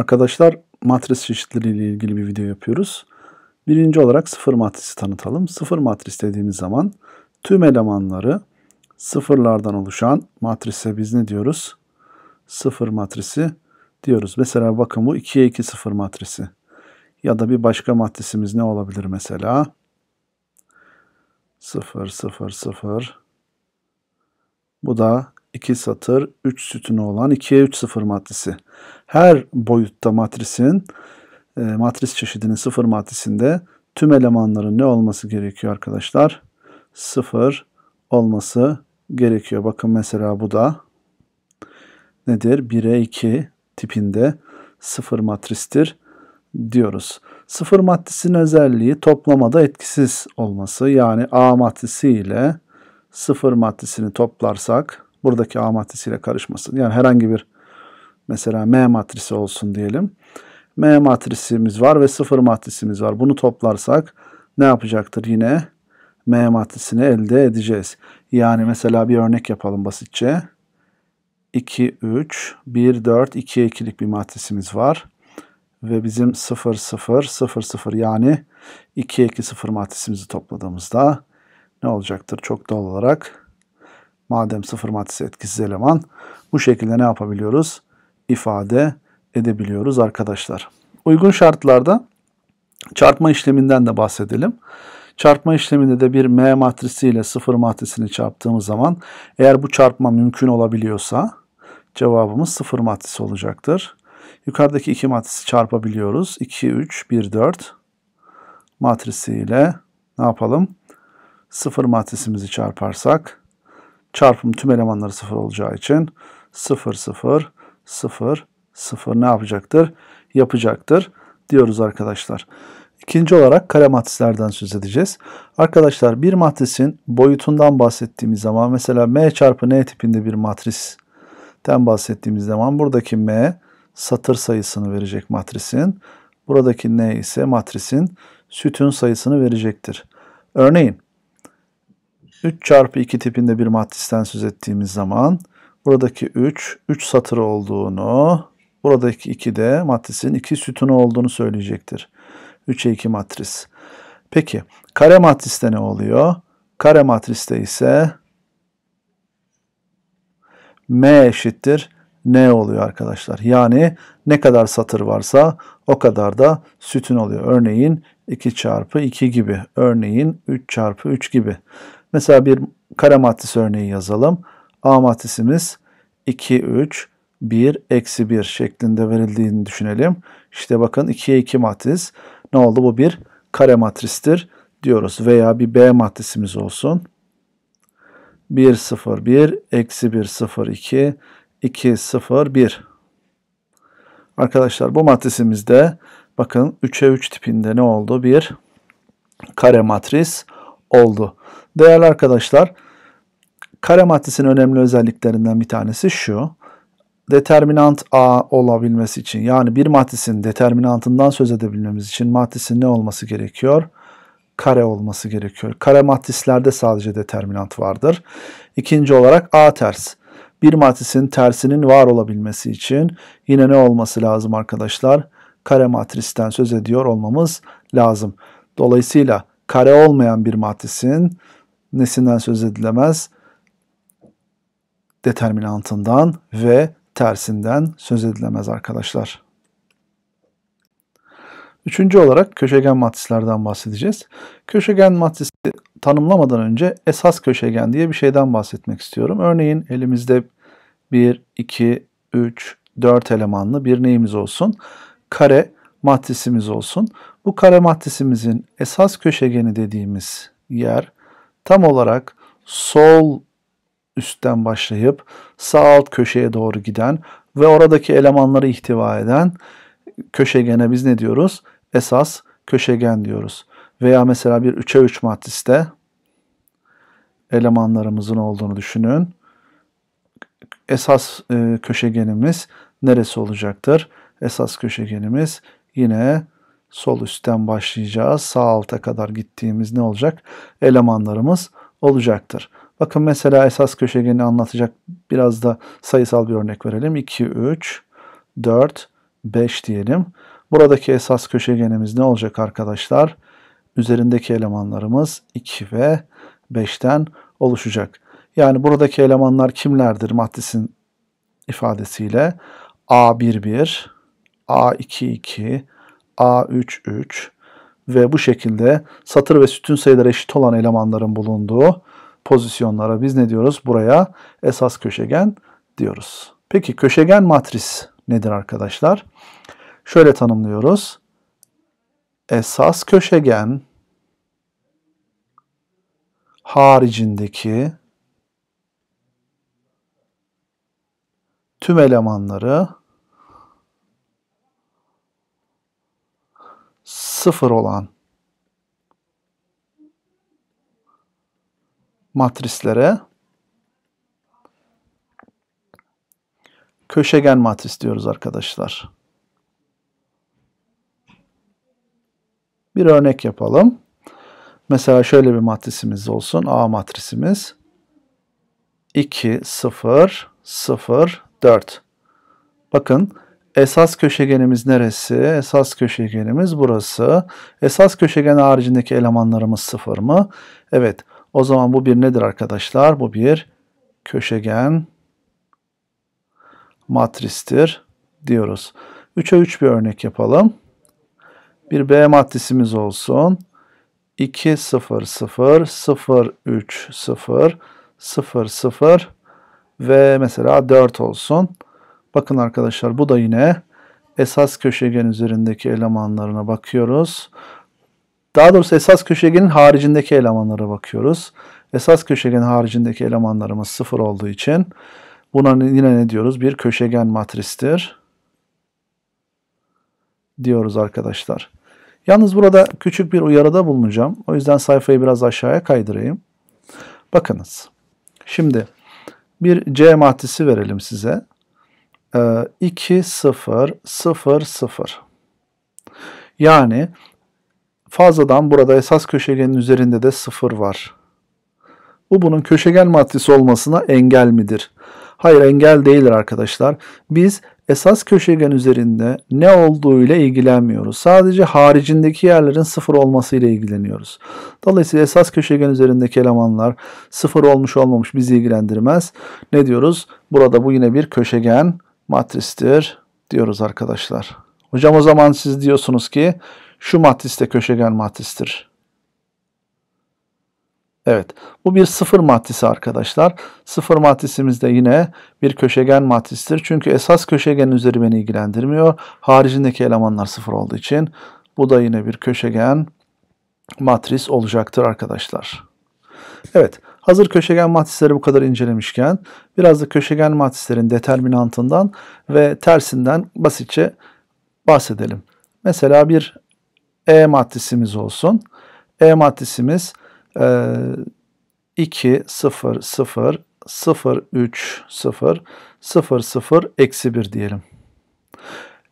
Arkadaşlar matris çeşitleriyle ilgili bir video yapıyoruz. Birinci olarak sıfır matrisi tanıtalım. Sıfır matris dediğimiz zaman tüm elemanları sıfırlardan oluşan matrise biz ne diyoruz? Sıfır matrisi diyoruz. Mesela bakın bu 2'ye 2 sıfır matrisi. Ya da bir başka matrisimiz ne olabilir mesela? 0, 0, 0. Bu da 2 satır 3 sütunu olan 2'ye 3 sıfır matrisi. Her boyutta matrisin e, matris çeşidinin sıfır matrisinde tüm elemanların ne olması gerekiyor arkadaşlar? Sıfır olması gerekiyor. Bakın mesela bu da nedir? 1'e 2 tipinde sıfır matristir diyoruz. Sıfır matrisinin özelliği toplamada etkisiz olması. Yani A matrisi ile sıfır matrisini toplarsak buradaki A matrisiyle karışmasın. Yani herhangi bir mesela M matrisi olsun diyelim. M matrisimiz var ve sıfır matrisimiz var. Bunu toplarsak ne yapacaktır yine? M matrisini elde edeceğiz. Yani mesela bir örnek yapalım basitçe. 2, 3, 1, 4, 2'ye 2'lik bir matrisimiz var. Ve bizim 0, 0, 0, 0 yani 2'ye 2, 0 matrisimizi topladığımızda ne olacaktır? Çok doğal olarak madem 0 matrisi etkisiz eleman bu şekilde ne yapabiliyoruz? ifade edebiliyoruz arkadaşlar. Uygun şartlarda çarpma işleminden de bahsedelim. Çarpma işleminde de bir M matrisi ile 0 matrisini çarptığımız zaman eğer bu çarpma mümkün olabiliyorsa cevabımız 0 matrisi olacaktır. Yukarıdaki iki matrisi çarpabiliyoruz. 2, 3, 1, 4 matrisi ile ne yapalım? 0 matrisimizi çarparsak çarpım tüm elemanları 0 olacağı için 0, 0, 0, 0 ne yapacaktır? Yapacaktır diyoruz arkadaşlar. İkinci olarak kare matrislerden söz edeceğiz. Arkadaşlar bir matrisin boyutundan bahsettiğimiz zaman mesela M çarpı N tipinde bir matristen bahsettiğimiz zaman buradaki M satır sayısını verecek matrisin. Buradaki N ise matrisin sütun sayısını verecektir. Örneğin 3 çarpı 2 tipinde bir matristen söz ettiğimiz zaman buradaki 3, 3 satırı olduğunu, buradaki 2 de matrisin 2 sütunu olduğunu söyleyecektir. 3'e 2 matris. Peki kare matriste ne oluyor? Kare matriste ise M eşittir ne oluyor arkadaşlar? Yani ne kadar satır varsa o kadar da sütun oluyor. Örneğin 2 çarpı 2 gibi. Örneğin 3 çarpı 3 gibi. Mesela bir kare matris örneği yazalım. A matrisimiz 2, 3, 1, eksi 1 şeklinde verildiğini düşünelim. İşte bakın 2'ye 2 matris. Ne oldu? Bu bir kare matristir diyoruz. Veya bir B matrisimiz olsun. 1, 0, 1, eksi 1, 0, 2, 2, 0, 1. Arkadaşlar bu matrisimizde bakın 3'e 3 tipinde ne oldu? Bir kare matris oldu. Değerli arkadaşlar, kare matrisinin önemli özelliklerinden bir tanesi şu. Determinant A olabilmesi için yani bir matrisin determinantından söz edebilmemiz için matrisin ne olması gerekiyor? Kare olması gerekiyor. Kare matrislerde sadece determinant vardır. İkinci olarak A ters. Bir matrisin tersinin var olabilmesi için yine ne olması lazım arkadaşlar? Kare matristen söz ediyor olmamız lazım. Dolayısıyla kare olmayan bir matrisin nesinden söz edilemez? Determinantından ve tersinden söz edilemez arkadaşlar. Üçüncü olarak köşegen matrislerden bahsedeceğiz. Köşegen matrisi tanımlamadan önce esas köşegen diye bir şeyden bahsetmek istiyorum. Örneğin elimizde 1, 2, 3, 4 elemanlı bir neyimiz olsun? Kare matrisimiz olsun. Bu kare matrisimizin esas köşegeni dediğimiz yer tam olarak sol üstten başlayıp sağ alt köşeye doğru giden ve oradaki elemanları ihtiva eden köşegene biz ne diyoruz? Esas köşegen diyoruz. Veya mesela bir 3'e 3 matriste elemanlarımızın olduğunu düşünün. Esas e, köşegenimiz neresi olacaktır? Esas köşegenimiz yine sol üstten başlayacağız. Sağ alta kadar gittiğimiz ne olacak? Elemanlarımız olacaktır. Bakın mesela esas köşegeni anlatacak biraz da sayısal bir örnek verelim. 2, 3, 4, 5 diyelim. Buradaki esas köşegenimiz ne olacak arkadaşlar? Üzerindeki elemanlarımız 2 ve 5'ten oluşacak. Yani buradaki elemanlar kimlerdir matrisin ifadesiyle? A11, A22, A33 ve bu şekilde satır ve sütun sayıları eşit olan elemanların bulunduğu pozisyonlara biz ne diyoruz? Buraya esas köşegen diyoruz. Peki köşegen matris nedir arkadaşlar? Şöyle tanımlıyoruz. Esas köşegen haricindeki tüm elemanları sıfır olan matrislere köşegen matris diyoruz arkadaşlar. Bir örnek yapalım. Mesela şöyle bir matrisimiz olsun. A matrisimiz 2, 0, 0, 4. Bakın esas köşegenimiz neresi? Esas köşegenimiz burası. Esas köşegen haricindeki elemanlarımız 0 mı? Evet. O zaman bu bir nedir arkadaşlar? Bu bir köşegen matristir diyoruz. 3'e 3 bir örnek yapalım. Bir B matrisimiz olsun. 2 0 0 0 3 0 0 0 ve mesela 4 olsun. Bakın arkadaşlar bu da yine esas köşegen üzerindeki elemanlarına bakıyoruz. Daha doğrusu esas köşegenin haricindeki elemanlara bakıyoruz. Esas köşegenin haricindeki elemanlarımız sıfır olduğu için buna yine ne diyoruz? Bir köşegen matristir diyoruz arkadaşlar. Yalnız burada küçük bir uyarıda bulunacağım. O yüzden sayfayı biraz aşağıya kaydırayım. Bakınız. Şimdi bir C matrisi verelim size. 2, 0, 0, 0. Yani fazladan burada esas köşegenin üzerinde de 0 var. Bu bunun köşegen matrisi olmasına engel midir? Hayır engel değildir arkadaşlar. Biz esas köşegen üzerinde ne olduğu ile ilgilenmiyoruz. Sadece haricindeki yerlerin sıfır olması ile ilgileniyoruz. Dolayısıyla esas köşegen üzerindeki elemanlar sıfır olmuş olmamış bizi ilgilendirmez. Ne diyoruz? Burada bu yine bir köşegen matristir diyoruz arkadaşlar. Hocam o zaman siz diyorsunuz ki şu matris de köşegen matristir. Evet, bu bir sıfır matrisi arkadaşlar. Sıfır matrisimiz de yine bir köşegen matristir. Çünkü esas köşegen üzeri beni ilgilendirmiyor. Haricindeki elemanlar sıfır olduğu için bu da yine bir köşegen matris olacaktır arkadaşlar. Evet, hazır köşegen matrisleri bu kadar incelemişken biraz da köşegen matrislerin determinantından ve tersinden basitçe bahsedelim. Mesela bir E matrisimiz olsun. E matrisimiz 2, 0, 0, 0, 3, 0, 0, 0, eksi 1 diyelim.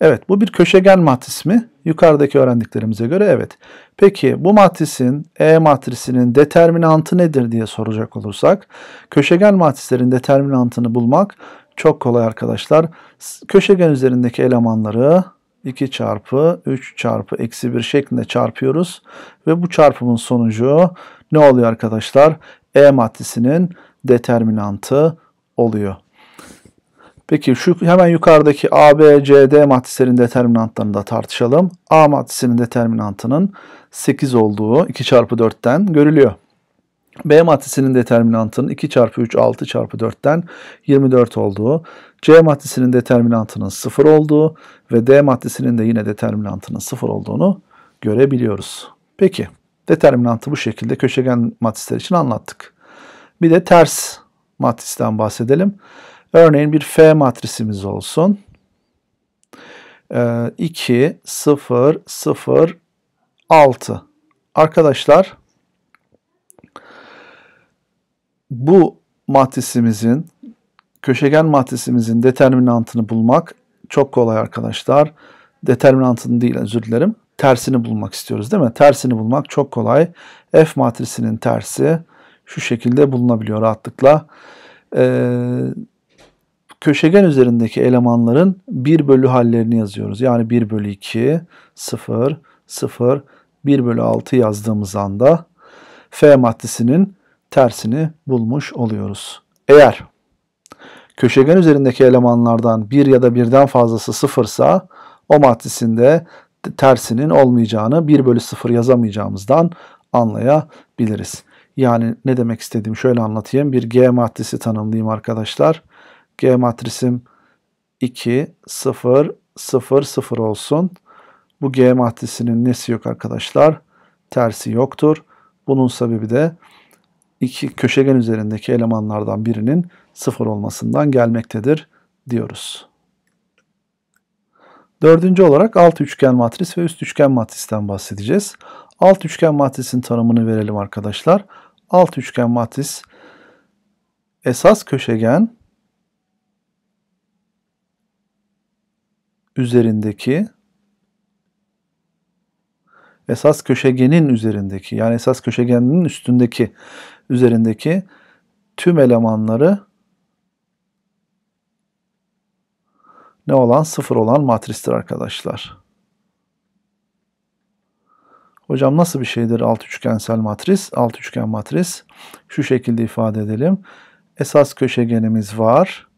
Evet bu bir köşegen matris mi? Yukarıdaki öğrendiklerimize göre evet. Peki bu matrisin E matrisinin determinantı nedir diye soracak olursak köşegen matrislerin determinantını bulmak çok kolay arkadaşlar. Köşegen üzerindeki elemanları 2 çarpı 3 çarpı eksi 1 şeklinde çarpıyoruz. Ve bu çarpımın sonucu ne oluyor arkadaşlar? E maddesinin determinantı oluyor. Peki şu hemen yukarıdaki A, B, C, D maddesinin determinantlarını da tartışalım. A maddesinin determinantının 8 olduğu 2 çarpı 4'ten görülüyor. B maddesinin determinantının 2 çarpı 3 6 çarpı 4'ten 24 olduğu, C maddesinin determinantının 0 olduğu ve D maddesinin de yine determinantının 0 olduğunu görebiliyoruz. Peki determinantı bu şekilde köşegen matrisler için anlattık. Bir de ters matristen bahsedelim. Örneğin bir F matrisimiz olsun. 2, 0, 0, 6. Arkadaşlar bu matrisimizin köşegen matrisimizin determinantını bulmak çok kolay arkadaşlar. Determinantını değil özür dilerim. Tersini bulmak istiyoruz değil mi? Tersini bulmak çok kolay. F matrisinin tersi şu şekilde bulunabiliyor rahatlıkla. Ee, köşegen üzerindeki elemanların 1 bölü hallerini yazıyoruz. Yani 1 bölü 2, 0, 0, 1 bölü 6 yazdığımız anda F maddesinin tersini bulmuş oluyoruz. Eğer köşegen üzerindeki elemanlardan bir ya da birden fazlası sıfırsa o maddesinde tersinin olmayacağını 1 bölü 0 yazamayacağımızdan anlayabiliriz. Yani ne demek istediğim şöyle anlatayım. Bir G matrisi tanımlayayım arkadaşlar. G matrisim 2, 0, 0, 0 olsun. Bu G matrisinin nesi yok arkadaşlar? Tersi yoktur. Bunun sebebi de iki köşegen üzerindeki elemanlardan birinin sıfır olmasından gelmektedir diyoruz. Dördüncü olarak alt üçgen matris ve üst üçgen matristen bahsedeceğiz. Alt üçgen matrisin tanımını verelim arkadaşlar. Alt üçgen matris esas köşegen üzerindeki esas köşegenin üzerindeki yani esas köşegenin üstündeki üzerindeki tüm elemanları ne olan? Sıfır olan matristir arkadaşlar. Hocam nasıl bir şeydir alt üçgensel matris? Alt üçgen matris şu şekilde ifade edelim. Esas köşegenimiz var.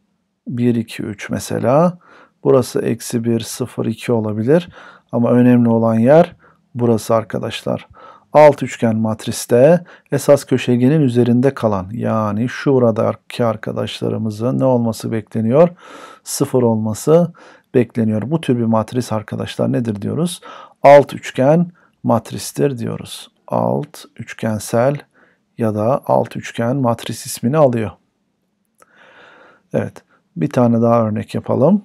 1, 2, 3 mesela. Burası eksi 1, 0, 2 olabilir. Ama önemli olan yer burası arkadaşlar. Alt üçgen matriste esas köşegenin üzerinde kalan yani şuradaki arkadaşlarımızın ne olması bekleniyor? Sıfır olması bekleniyor. Bu tür bir matris arkadaşlar nedir diyoruz? Alt üçgen matristir diyoruz. Alt üçgensel ya da alt üçgen matris ismini alıyor. Evet. Bir tane daha örnek yapalım.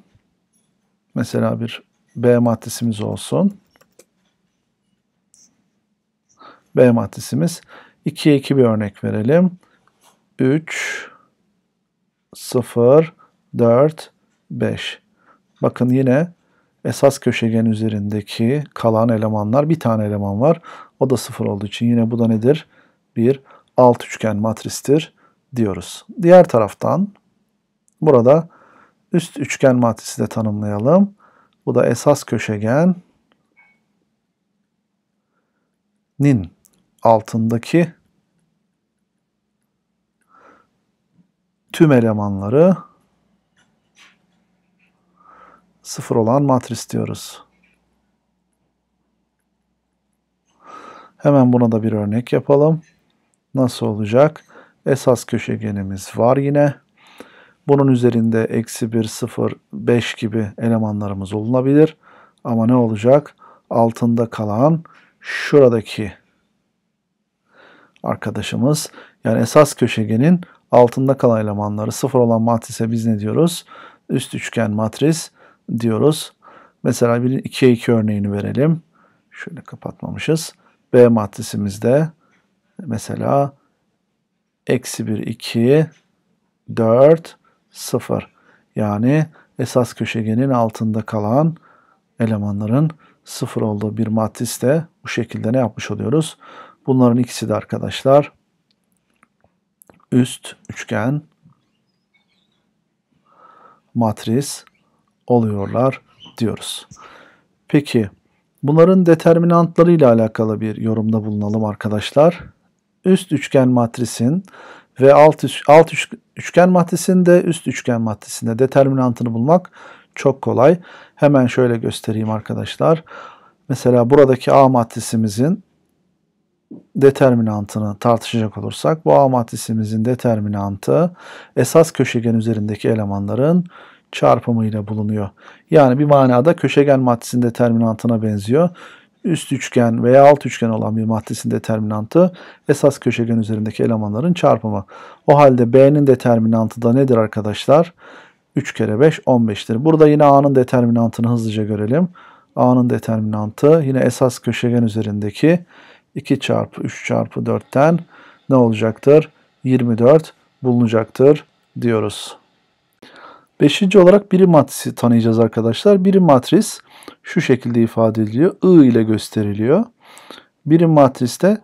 Mesela bir B matrisimiz olsun. B matrisimiz. 2'ye 2 bir örnek verelim. 3, 0, 4, 5. Bakın yine esas köşegen üzerindeki kalan elemanlar bir tane eleman var. O da 0 olduğu için yine bu da nedir? Bir alt üçgen matristir diyoruz. Diğer taraftan burada üst üçgen matrisi de tanımlayalım. Bu da esas köşegen nin altındaki tüm elemanları sıfır olan matris diyoruz. Hemen buna da bir örnek yapalım. Nasıl olacak? Esas köşegenimiz var yine. Bunun üzerinde eksi 1, 0, 5 gibi elemanlarımız olunabilir. Ama ne olacak? Altında kalan şuradaki arkadaşımız yani esas köşegenin altında kalan elemanları sıfır olan matrise biz ne diyoruz? Üst üçgen matris diyoruz. Mesela bir 2'ye 2 örneğini verelim. Şöyle kapatmamışız. B matrisimizde mesela eksi 1, 2, 4, 0. Yani esas köşegenin altında kalan elemanların sıfır olduğu bir matriste bu şekilde ne yapmış oluyoruz? Bunların ikisi de arkadaşlar üst üçgen matris oluyorlar diyoruz. Peki bunların determinantları ile alakalı bir yorumda bulunalım arkadaşlar. Üst üçgen matrisin ve alt, üç, alt üç, üçgen matrisinde üst üçgen matrisinde determinantını bulmak çok kolay. Hemen şöyle göstereyim arkadaşlar. Mesela buradaki A matrisimizin determinantını tartışacak olursak bu A matrisimizin determinantı esas köşegen üzerindeki elemanların çarpımıyla bulunuyor. Yani bir manada köşegen matrisin determinantına benziyor. Üst üçgen veya alt üçgen olan bir matrisin determinantı esas köşegen üzerindeki elemanların çarpımı. O halde B'nin determinantı da nedir arkadaşlar? 3 kere 5 15'tir. Burada yine A'nın determinantını hızlıca görelim. A'nın determinantı yine esas köşegen üzerindeki 2 çarpı 3 çarpı 4'ten ne olacaktır? 24 bulunacaktır diyoruz. Beşinci olarak birim matrisi tanıyacağız arkadaşlar. Birim matris şu şekilde ifade ediliyor. I ile gösteriliyor. Birim matriste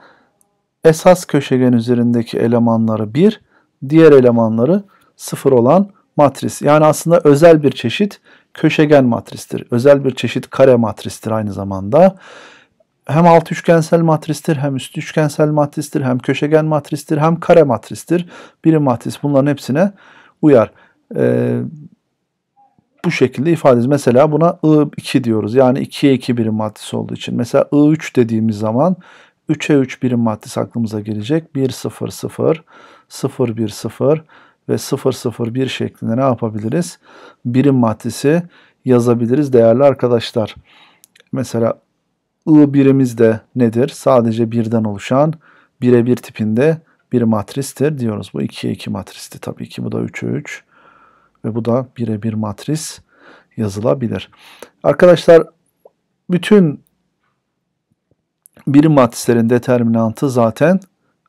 esas köşegen üzerindeki elemanları 1, diğer elemanları 0 olan matris. Yani aslında özel bir çeşit köşegen matristir. Özel bir çeşit kare matristir aynı zamanda. Hem alt üçgensel matristir, hem üst üçgensel matristir, hem köşegen matristir, hem kare matristir. Birim matris bunların hepsine uyar. Ee, bu şekilde ifade ederiz. Mesela buna I2 diyoruz. Yani 2'ye 2 birim matris olduğu için. Mesela I3 dediğimiz zaman 3'e 3 birim matris aklımıza gelecek. 1 0 0 0 1 0 ve 0 0 1 şeklinde ne yapabiliriz? Birim matrisi yazabiliriz değerli arkadaşlar. Mesela I birimiz de nedir? Sadece birden oluşan bire bir tipinde bir matristir diyoruz. Bu 2'ye 2 matristi tabii ki. Bu da 3'e 3 ve bu da bire bir matris yazılabilir. Arkadaşlar bütün birim matrislerin determinantı zaten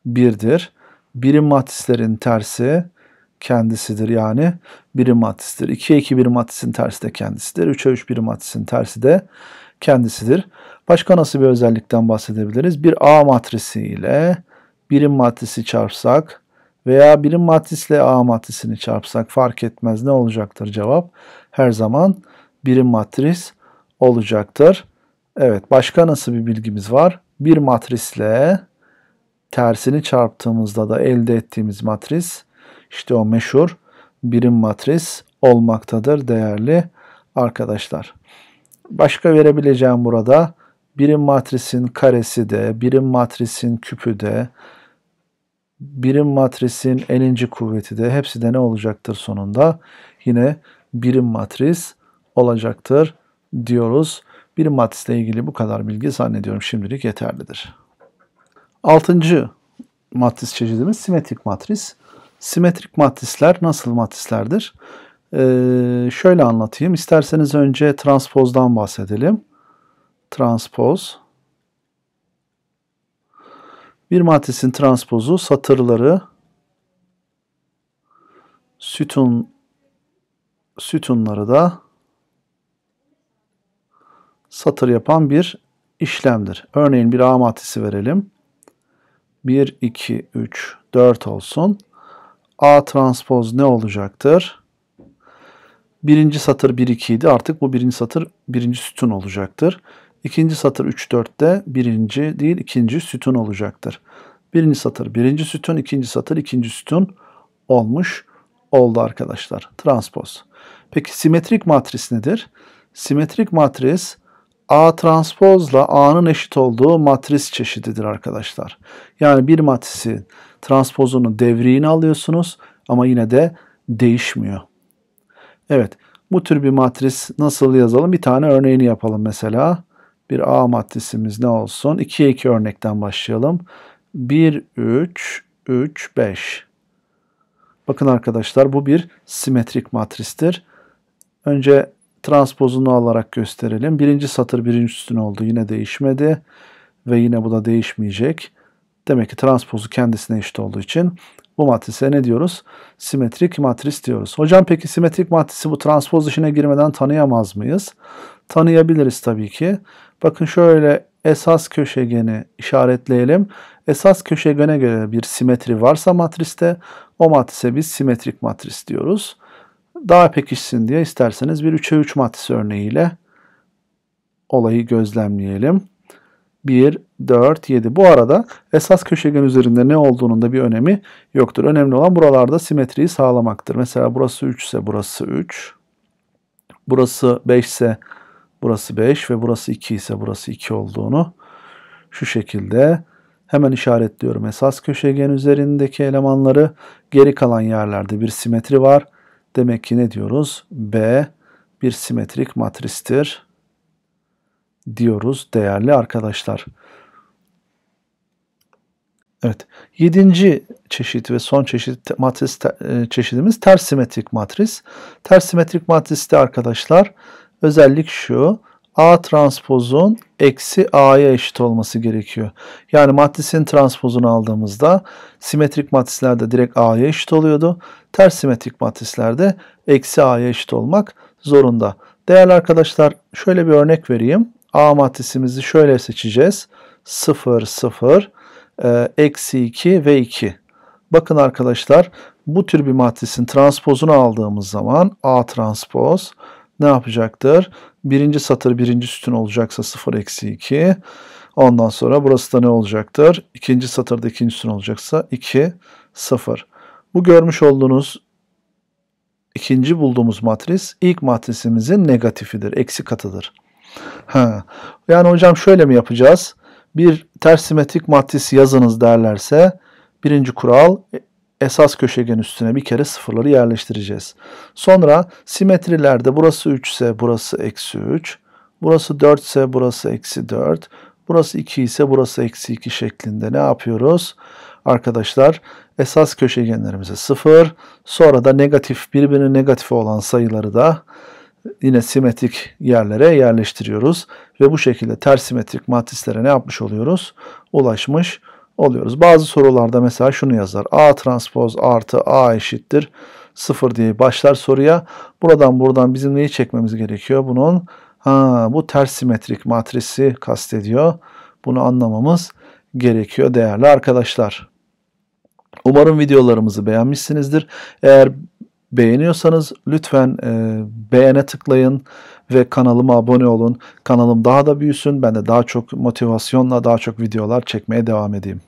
1'dir. Birim matrislerin tersi kendisidir yani birim matristir. 2'ye 2 birim matrisin tersi de kendisidir. 3'e 3 birim matrisin tersi de kendisidir. Başka nasıl bir özellikten bahsedebiliriz? Bir A matrisi ile birim matrisi çarpsak veya birim matrisle A matrisini çarpsak fark etmez. Ne olacaktır cevap? Her zaman birim matris olacaktır. Evet başka nasıl bir bilgimiz var? Bir matrisle tersini çarptığımızda da elde ettiğimiz matris işte o meşhur birim matris olmaktadır değerli arkadaşlar. Başka verebileceğim burada birim matrisin karesi de, birim matrisin küpü de, birim matrisin eninci kuvveti de hepsi de ne olacaktır sonunda? Yine birim matris olacaktır diyoruz. Birim matrisle ilgili bu kadar bilgi zannediyorum şimdilik yeterlidir. Altıncı matris çeşidimiz simetrik matris. Simetrik matrisler nasıl matrislerdir? Ee, şöyle anlatayım. İsterseniz önce transpozdan bahsedelim. Transpoz. Bir matrisin transpozu satırları sütun sütunları da satır yapan bir işlemdir. Örneğin bir A matrisi verelim. 1, 2, 3, 4 olsun. A transpoz ne olacaktır? Birinci satır 1, 2 idi. Artık bu birinci satır birinci sütun olacaktır. İkinci satır 3, 4'te birinci değil ikinci sütun olacaktır. Birinci satır birinci sütun, ikinci satır ikinci sütun olmuş oldu arkadaşlar. Transpoz. Peki simetrik matris nedir? Simetrik matris A transpozla A'nın eşit olduğu matris çeşididir arkadaşlar. Yani bir matrisi transpozunu devriğini alıyorsunuz ama yine de değişmiyor. Evet bu tür bir matris nasıl yazalım? Bir tane örneğini yapalım mesela. Bir A matrisimiz ne olsun? 2'ye 2 örnekten başlayalım. 1, 3, 3, 5. Bakın arkadaşlar bu bir simetrik matristir. Önce transpozunu alarak gösterelim. Birinci satır birinci üstün oldu. Yine değişmedi. Ve yine bu da değişmeyecek. Demek ki transpozu kendisine eşit olduğu için bu matrise ne diyoruz? Simetrik matris diyoruz. Hocam peki simetrik matrisi bu transpoz işine girmeden tanıyamaz mıyız? Tanıyabiliriz tabii ki. Bakın şöyle esas köşegeni işaretleyelim. Esas köşegene göre bir simetri varsa matriste o matrise biz simetrik matris diyoruz daha pekişsin diye isterseniz bir 3'e 3 matrisi örneğiyle olayı gözlemleyelim. 1, 4, 7. Bu arada esas köşegen üzerinde ne olduğunun da bir önemi yoktur. Önemli olan buralarda simetriyi sağlamaktır. Mesela burası 3 ise burası 3. Burası 5 ise burası 5 ve burası 2 ise burası 2 olduğunu şu şekilde hemen işaretliyorum. Esas köşegen üzerindeki elemanları geri kalan yerlerde bir simetri var. Demek ki ne diyoruz? B bir simetrik matristir diyoruz değerli arkadaşlar. Evet. Yedinci çeşit ve son çeşit matris e, çeşidimiz ters simetrik matris. Ters simetrik matriste arkadaşlar özellik şu. A transpozun eksi A'ya eşit olması gerekiyor. Yani matrisin transpozunu aldığımızda simetrik matrislerde direkt A'ya eşit oluyordu. Ters simetrik matrislerde eksi A'ya eşit olmak zorunda. Değerli arkadaşlar şöyle bir örnek vereyim. A matrisimizi şöyle seçeceğiz. 0, 0, e, eksi 2 ve 2. Bakın arkadaşlar bu tür bir matrisin transpozunu aldığımız zaman A transpoz ne yapacaktır? Birinci satır birinci sütun olacaksa 0 eksi 2. Ondan sonra burası da ne olacaktır? İkinci satırda ikinci sütun olacaksa 2 0. Bu görmüş olduğunuz ikinci bulduğumuz matris ilk matrisimizin negatifidir, eksi katıdır. Ha. Yani hocam şöyle mi yapacağız? Bir ters simetrik matris yazınız derlerse birinci kural esas köşegen üstüne bir kere sıfırları yerleştireceğiz. Sonra simetrilerde burası 3 ise burası eksi 3, burası 4 ise burası eksi 4, burası 2 ise burası eksi 2 şeklinde ne yapıyoruz? Arkadaşlar esas köşegenlerimize 0, sonra da negatif birbirine negatif olan sayıları da yine simetrik yerlere yerleştiriyoruz. Ve bu şekilde ters simetrik matrislere ne yapmış oluyoruz? Ulaşmış oluyoruz. Bazı sorularda mesela şunu yazar. A transpoz artı A eşittir 0 diye başlar soruya. Buradan buradan bizim neyi çekmemiz gerekiyor? Bunun ha, bu ters simetrik matrisi kastediyor. Bunu anlamamız gerekiyor değerli arkadaşlar. Umarım videolarımızı beğenmişsinizdir. Eğer beğeniyorsanız lütfen e, beğene tıklayın ve kanalıma abone olun. Kanalım daha da büyüsün. Ben de daha çok motivasyonla daha çok videolar çekmeye devam edeyim.